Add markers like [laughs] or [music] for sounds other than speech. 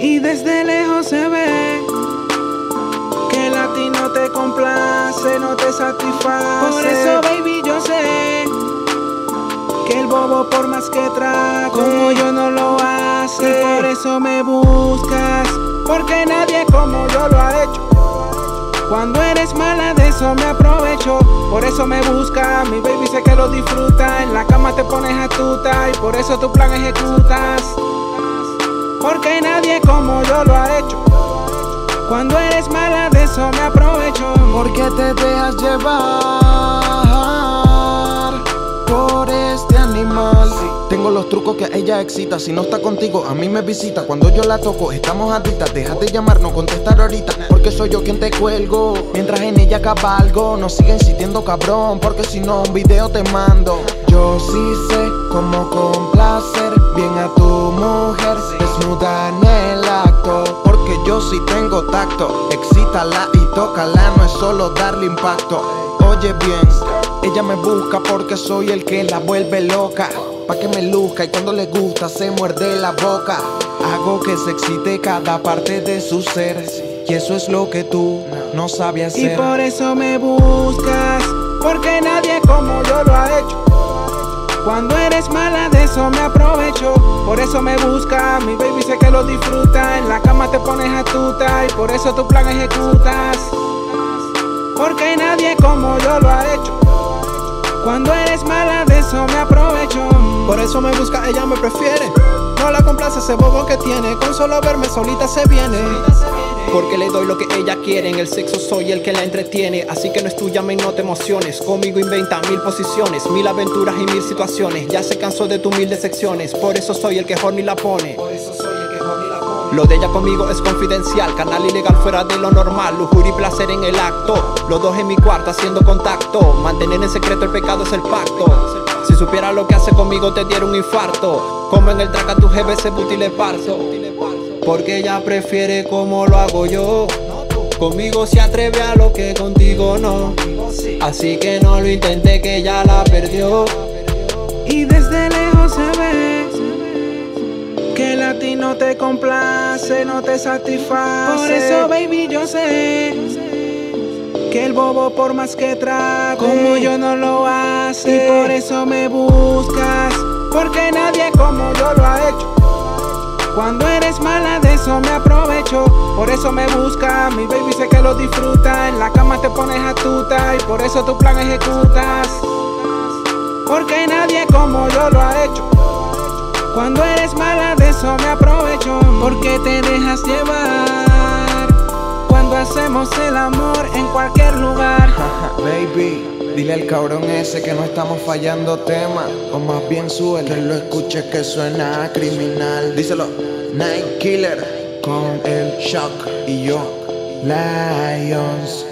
Y desde lejos se ve que el latino te complace, no te satisface. Por eso, baby, yo sé que el bobo, por más que trate, como yo no lo hace. Y por eso me buscas, porque nadie como yo lo ha hecho. Cuando eres mala de eso me aprovecho. Por eso me busca, mi baby sé que lo disfruta. En la cama te pones astuta y por eso tu plan ejecutas. Porque nadie como yo lo ha hecho. Cuando eres mala de eso me aprovecho. Porque te dejas llevar los trucos que ella excita. Si no está contigo, a mí me visita. Cuando yo la toco, estamos adictas. Deja de llamar, no contestar ahorita. Porque soy yo quien te cuelgo. Mientras en ella cabalgo, no sigue insistiendo, cabrón. Porque si no, un video te mando. Yo sí sé cómo complacer bien a tu mujer. Desnuda en el acto. Porque yo sí tengo tacto. Excítala y tócala, no es solo darle impacto. Oye bien, ella me busca porque soy el que la vuelve loca pa' que me luzca y cuando le gusta se muerde la boca. Hago que se excite cada parte de su ser y eso es lo que tú no sabes hacer. Y por eso me buscas, porque nadie como yo lo ha hecho. Cuando eres mala de eso me aprovecho Por eso me busca, mi baby sé que lo disfruta En la cama te pones astuta y por eso tu plan ejecutas Porque nadie como yo lo ha hecho cuando eres mala de eso me aprovecho Por eso me busca, ella me prefiere. No la complace ese bobo que tiene. Con solo verme solita se viene. Porque le doy lo que ella quiere, en el sexo soy el que la entretiene. Así que no es tuya, y no te emociones. Conmigo inventa mil posiciones, mil aventuras y mil situaciones. Ya se cansó de tus mil secciones, por eso soy el que horny la pone. Lo de ella conmigo es confidencial, canal ilegal fuera de lo normal, lujuria y placer en el acto. Los dos en mi cuarto haciendo contacto, mantener en secreto el pecado es el pacto. Si supiera lo que hace conmigo te diera un infarto, como en el track a tu jefe se le parto. Porque ella prefiere como lo hago yo. Conmigo se atreve a lo que contigo no. Así que no lo intente que ya la perdió. Y desde lejos se ve que a ti no te complace, no te satisface. Por eso, baby, yo sé que el bobo por más que trate, como yo no lo hace. Y por eso me buscas, porque nadie como yo lo ha hecho. Cuando eres mala de eso me aprovecho. Por eso me busca, mi baby sé que lo disfruta. En la cama te pones astuta y por eso tu plan ejecutas. Porque nadie como yo lo ha hecho. Cuando eres mala de eso me aprovecho. Porque te dejas llevar hacemos el amor en cualquier lugar. [laughs] Baby, dile al cabrón ese que no estamos fallando tema. O más bien suele que lo escuches que suena criminal. Díselo, Night Killer con el Shock y yo Lions